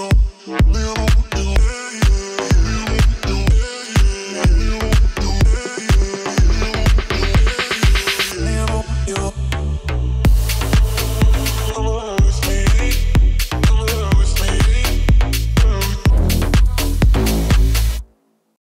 you.